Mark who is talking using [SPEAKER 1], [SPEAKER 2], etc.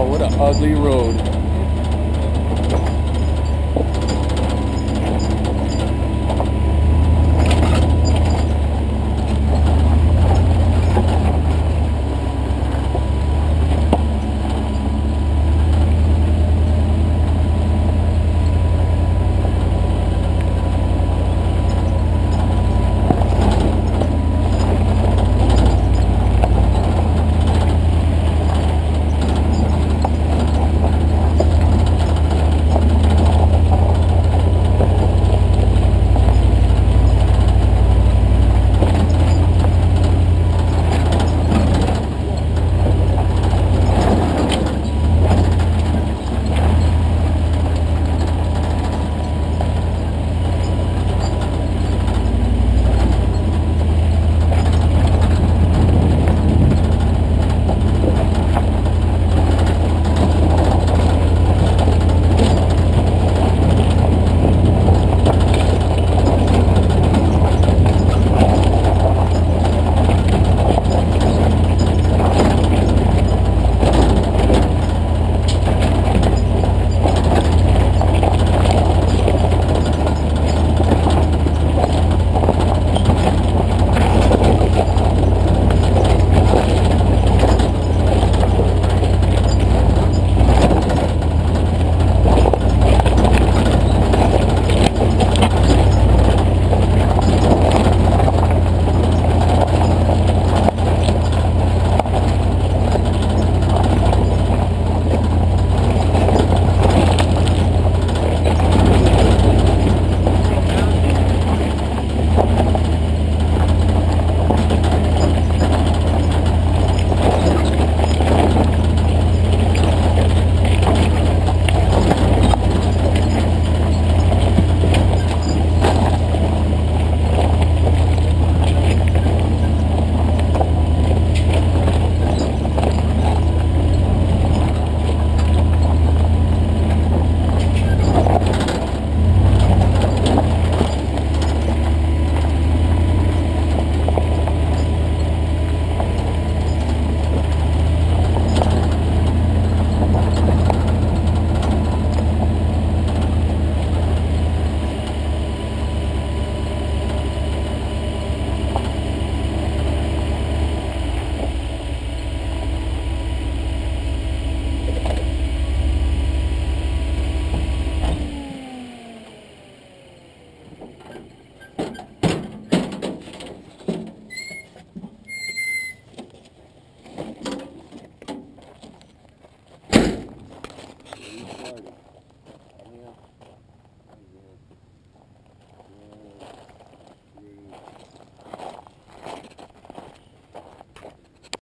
[SPEAKER 1] Oh, what an ugly road.